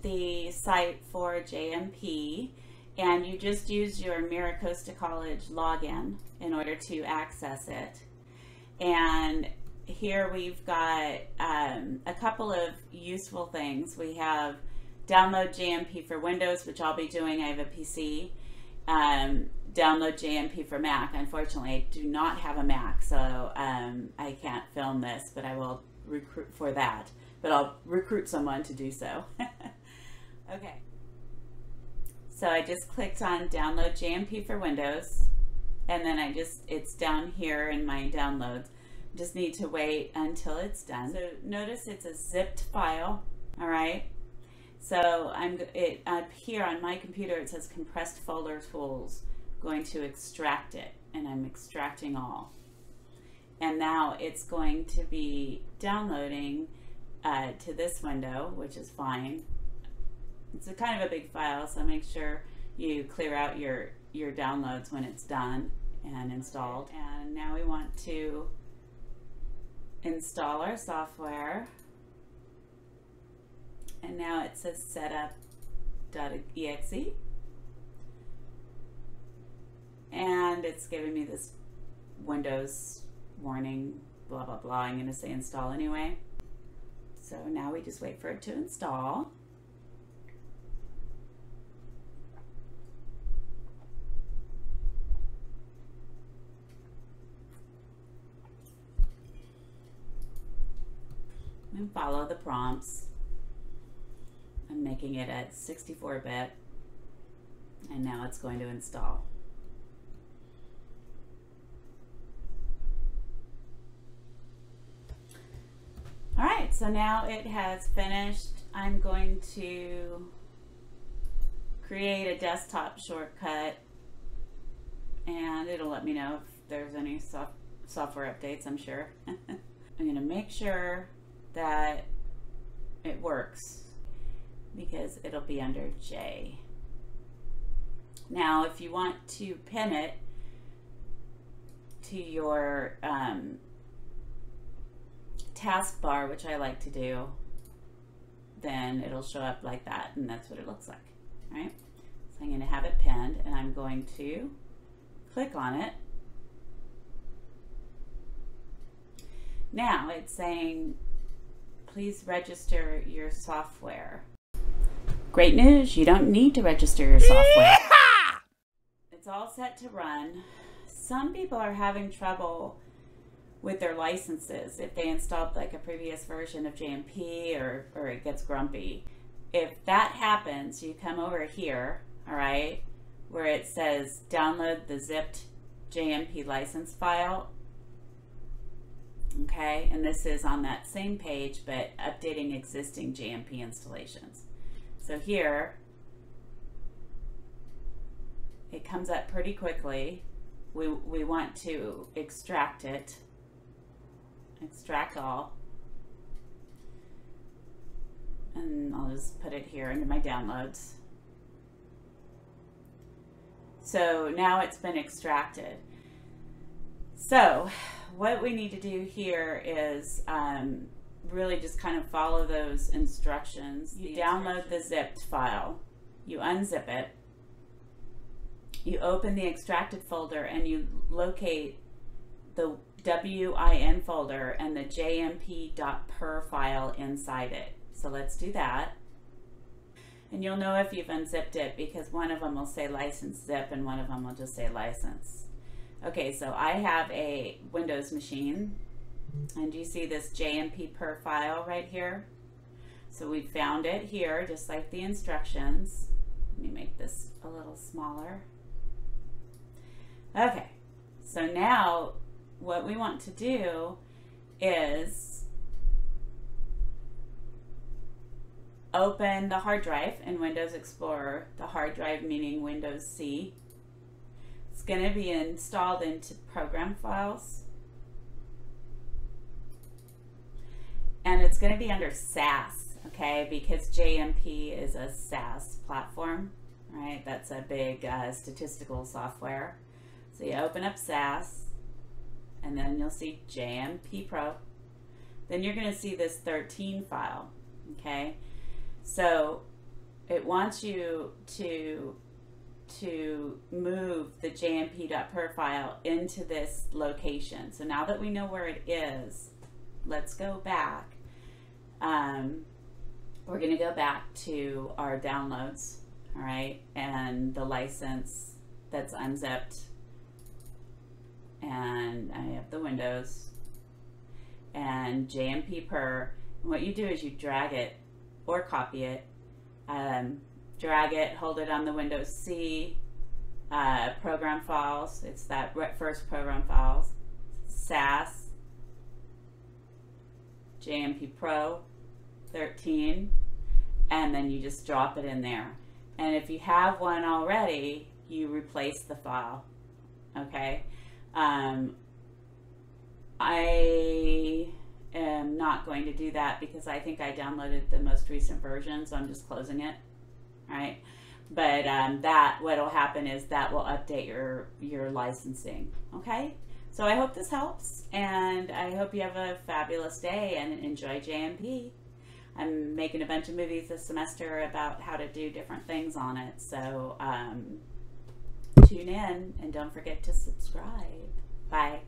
the site for JMP and you just use your MiraCosta College login in order to access it. And here we've got um, a couple of useful things. We have download JMP for Windows, which I'll be doing. I have a PC. Um, download JMP for Mac. Unfortunately, I do not have a Mac, so um, I can't film this, but I will recruit for that. But I'll recruit someone to do so. okay. So I just clicked on download JMP for Windows, and then I just, it's down here in my downloads. Just need to wait until it's done. So notice it's a zipped file, all right? So I'm it up here on my computer. It says compressed folder tools. going to extract it, and I'm extracting all. And now it's going to be downloading uh, to this window, which is fine. It's a kind of a big file, so make sure you clear out your your downloads when it's done and installed. And now we want to install our software. And now it says setup.exe. And it's giving me this Windows warning, blah, blah, blah. I'm going to say install anyway. So now we just wait for it to install. And follow the prompts. I'm making it at 64-bit and now it's going to install. All right, so now it has finished. I'm going to create a desktop shortcut and it'll let me know if there's any soft software updates, I'm sure. I'm going to make sure that it works because it'll be under J. Now, if you want to pin it to your um, taskbar, which I like to do, then it'll show up like that, and that's what it looks like, right? So I'm going to have it pinned, and I'm going to click on it. Now it's saying please register your software. Great news, you don't need to register your software. It's all set to run. Some people are having trouble with their licenses if they installed like a previous version of JMP or, or it gets grumpy. If that happens, you come over here, all right, where it says download the zipped JMP license file Okay, and this is on that same page, but updating existing JMP installations. So here, it comes up pretty quickly. We, we want to extract it, extract all. And I'll just put it here into my downloads. So now it's been extracted. So what we need to do here is um, really just kind of follow those instructions. You download the zipped file, you unzip it, you open the extracted folder and you locate the WIN folder and the jmp.per file inside it. So let's do that. And you'll know if you've unzipped it because one of them will say license zip and one of them will just say license. Okay, so I have a Windows machine, and you see this JMP per file right here? So we found it here, just like the instructions. Let me make this a little smaller. Okay, so now what we want to do is open the hard drive in Windows Explorer, the hard drive meaning Windows C. It's going to be installed into program files. And it's going to be under SAS, okay, because JMP is a SAS platform, right? That's a big uh, statistical software. So you open up SAS, and then you'll see JMP Pro. Then you're going to see this 13 file, okay? So it wants you to to move the jmp.per file into this location. So now that we know where it is, let's go back. Um, we're going to go back to our downloads, all right, and the license that's unzipped. And I have the windows and JMP per. And what you do is you drag it or copy it, um, drag it, hold it on the Windows C uh, program files. It's that first program files, SAS, JMP Pro 13, and then you just drop it in there. And if you have one already, you replace the file. Okay. Um, I am not going to do that because I think I downloaded the most recent version, so I'm just closing it. Right. But um, that what'll happen is that will update your your licensing. Okay. So I hope this helps, and I hope you have a fabulous day and enjoy JMP. I'm making a bunch of movies this semester about how to do different things on it. So um, Tune in and don't forget to subscribe. Bye.